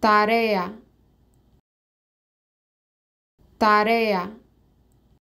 tarea, tarea.